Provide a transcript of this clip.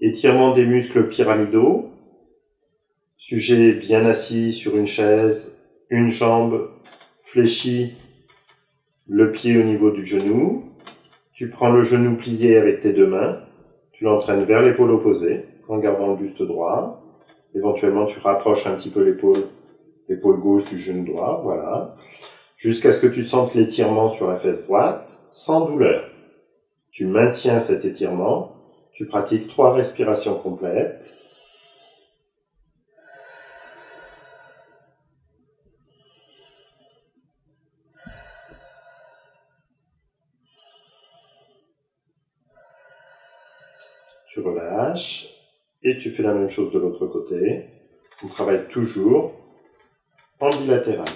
Étirement des muscles pyramidaux. Sujet bien assis sur une chaise, une jambe fléchie, le pied au niveau du genou. Tu prends le genou plié avec tes deux mains. Tu l'entraînes vers l'épaule opposée en gardant le buste droit. Éventuellement, tu rapproches un petit peu l'épaule, l'épaule gauche du genou droit, voilà. Jusqu'à ce que tu sentes l'étirement sur la fesse droite, sans douleur. Tu maintiens cet étirement. Tu pratiques trois respirations complètes. Tu relâches et tu fais la même chose de l'autre côté. On travaille toujours en bilatéral.